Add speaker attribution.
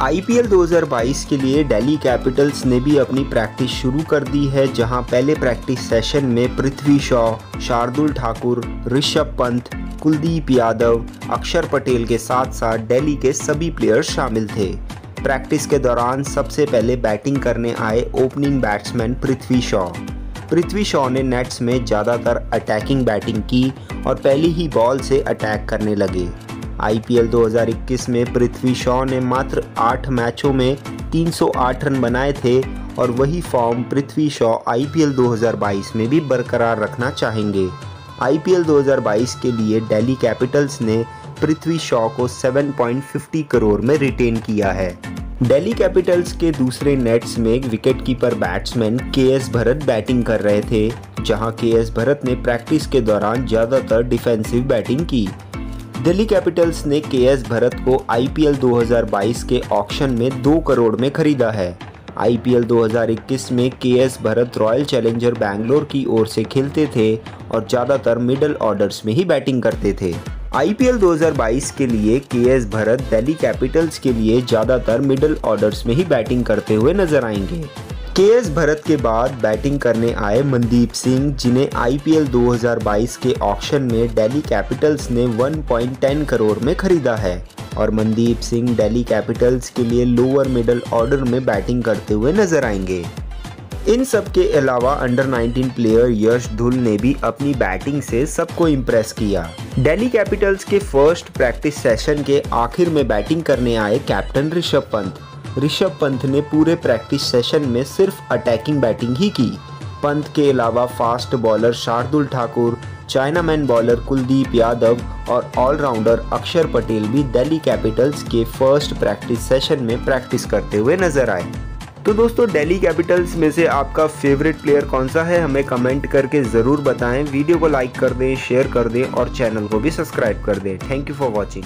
Speaker 1: IPL 2022 के लिए Delhi Capitals ने भी अपनी प्रैक्टिस शुरू कर दी है, जहाँ पहले प्रैक्टिस सेशन में पृथ्वी शॉ, शार्दुल ठाकुर, ऋषभ पंत, कुलदीप यादव, अक्षर पटेल के साथ साथ दिल्ली के सभी प्लेयर्स शामिल थे। प्रैक्टिस के दौरान सबसे पहले बैटिंग करने आए ओपनिंग बैट्समैन पृथ्वी शॉ। पृथ्वी शॉ ने नेट्स में ज़्यादातर अटैकिंग बैटिंग की और पहली ही बॉल से अटैक करने लगे। आईपीएल 2021 में पृथ्वी शॉ ने मात्र आठ मैचों में 308 रन बनाए थे और वही फॉर्म पृथ्वी शॉ आईपीएल 2022 में भी बरकरार रखना चाहेंगे। आईपीएल 2022 के लिए दिल्ली कैपिटल्स ने पृथ्वी शॉ को 7.50 करोड़ में रिटेन किया है। दिल्ली कैपिटल्स के दूसरे नेट्स में wicket keeper batsman K S Bharat batting कर रहे थे, जहाँ के एस भरत ने प्रैक्टिस के दौरान ज़्यादातर डिफेंसिव बैटिंग की। दिल्ली कैपिटल्स ने के एस भरत को आईपीएल 2022 के ऑक्शन में दो करोड़ में खरीदा है। आईपीएल 2021 में K S Bharat royal challenger Bangalore की ओर से खेलते थे और ज़्यादातर मिडल ऑर्डर्स में ही बैटिंग करते थे। आईपीएल 2022 के लिए के एस भरत दिल्ली कैपिटल्स के लिए ज़्यादातर मिडल ऑर्डर्स में ही बैटिंग करते हुए नज़र आएँगे। के एस भरत के बाद बैटिंग करने आए मनदीप सिंह, जिन्हें आईपीएल 2022 के ऑक्शन में दिल्ली कैपिटल्स ने 1.10 करोड़ में खरीदा है और मनदीप सिंह दिल्ली कैपिटल्स के लिए लोअर मिडल ऑर्डर में बैटिंग करते हुए नज़र आएँगे। इन सब के अलावा अंडर 19 प्लेयर यश धुल ने भी अपनी बैटिंग से सबको इम्प्रेस किया। दिल्ली कैपिटल्स के फ़र्स्ट प्रैक्टिस सेशन के आखिर में बैटिंग करने आए कैप्टन ऋषभ पंत। ऋषभ पंत ने पूरे प्रैक्टिस सेशन में सिर्फ़ अटैकिंग बैटिंग ही की। पंत के अलावा fast bowler Shardul Thakur chinaman bowler Kuldeep Yadav और ऑलराउंडर अक्षर पटेल भी दिल्ली कैपिटल्स के फ़र्स्ट प्रैक्टिस सेशन में प्रैक्टिस करते हुए नज़र आए। तो दोस्तों दिल्ली कैपिटल्स में से आपका फेवरेट प्लेयर कौन सा है? हमें कमेंट करके ज़रूर बताएँ। वीडियो को लाइक कर दें शेयर कर दें और चैनल को भी सब्सक्राइब कर दें। Thank you for watching